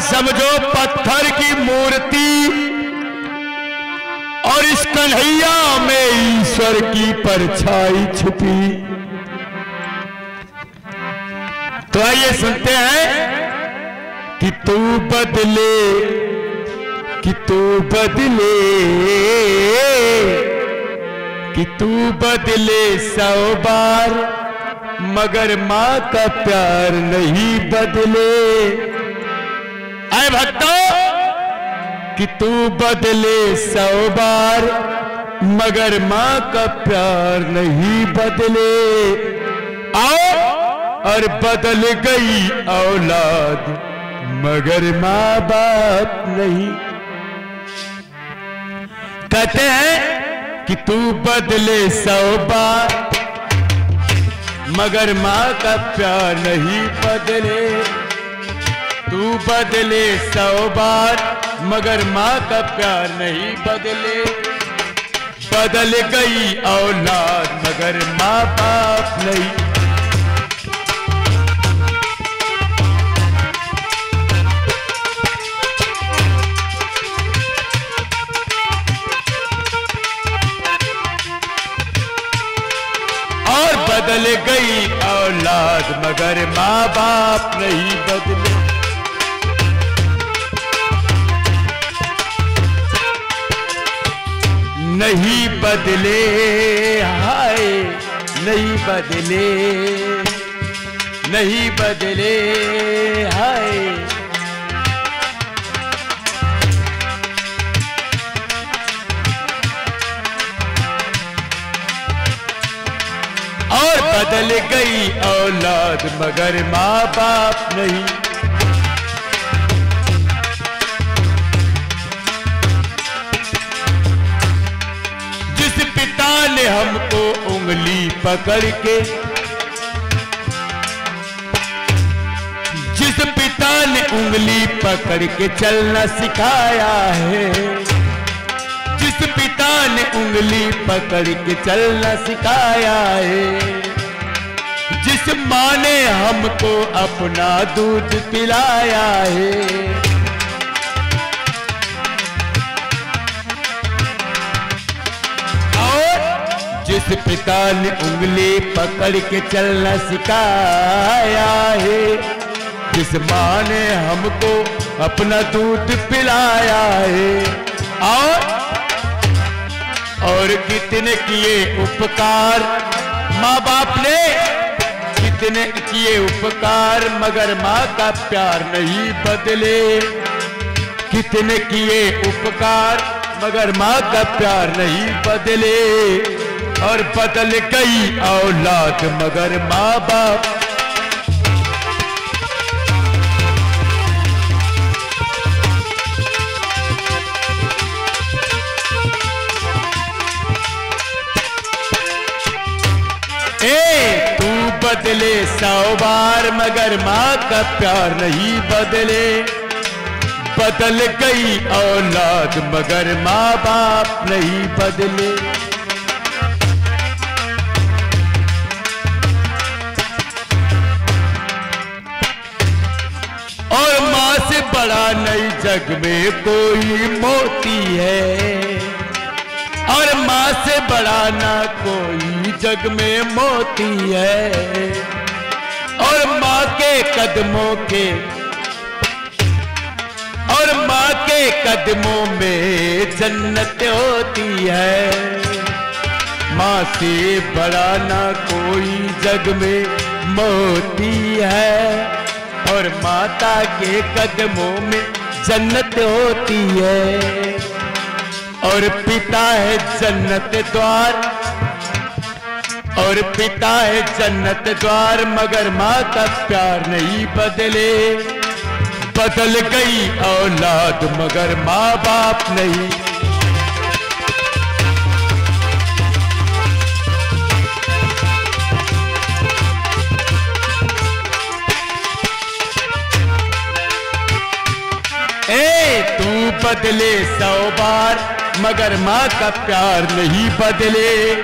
समझो, पत्थर की मूर्ति और इस कन्हैया में ईश्वर की परछाई छुपी। तो आइए सुनते हैं कि तू बदले, कि तू बदले, कि तू बदले सौ बार, मगर माँ का प्यार नहीं बदले। भक्तों, कि तू बदले सौ बार, मगर माँ का प्यार नहीं बदले। आओ, और बदल गई औलाद, मगर माँ बाप नहीं। कहते हैं कि तू बदले सौ बार, मगर माँ का प्यार नहीं बदले। तू बदले सौ बार, मगर माँ का प्यार नहीं बदले। बदल गई औलाद, मगर माँ बाप नहीं। और बदल गई औलाद, मगर माँ बाप नहीं बदले। नहीं बदले, हाय, नहीं बदले नहीं बदले, हाय। और बदल गई औलाद, मगर माँ बाप नहीं। पकड़ के जिस पिता ने उंगली पकड़ के चलना सिखाया है, जिस पिता ने उंगली पकड़ के चलना सिखाया है, जिस माँ ने हमको अपना दूध पिलाया है जिस पिता ने उंगली पकड़ के चलना सिखाया है। जिस माँ ने हमको अपना दूध पिलाया है। और और कितने किए उपकार माँ बाप ने? कितने किए उपकार मगर माँ का प्यार नहीं बदले। कितने किए उपकार मगर माँ का प्यार नहीं बदले। और बदल गई औलाद मगर माँ बाप ए, तू बदले सौ बार मगर माँ का प्यार नहीं बदले। बदल गई औलाद मगर माँ बाप नहीं बदले। जग में कोई मोती है। और माँ से बड़ा ना कोई जग में मोती है। और माँ के कदमों के, और माँ के कदमों में जन्नत होती है। माँ से बड़ा ना कोई जग में मोती है। और माता के कदमों में जन्नत होती है। और पिता है जन्नत द्वार। और पिता है जन्नत द्वार, मगर माता प्यार नहीं बदले। बदल गई औलाद, मगर माँ बाप नहीं। बदले सौ बार, मगर माँ का प्यार नहीं बदले।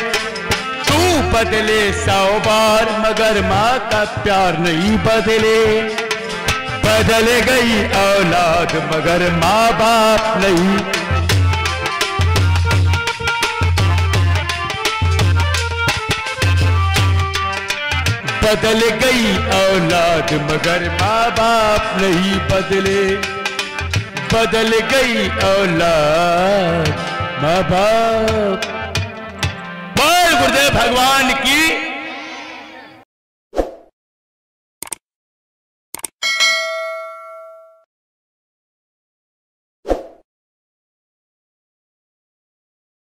तू बदले सौ बार, मगर माँ का प्यार नहीं बदले। बदल गई औलाद, मगर माँ बाप नहीं। बदल गई औलाद, मगर माँ बाप नहीं बदले। बदल गई औलाद। माँ बाप। बोल गुरुदेव भगवान की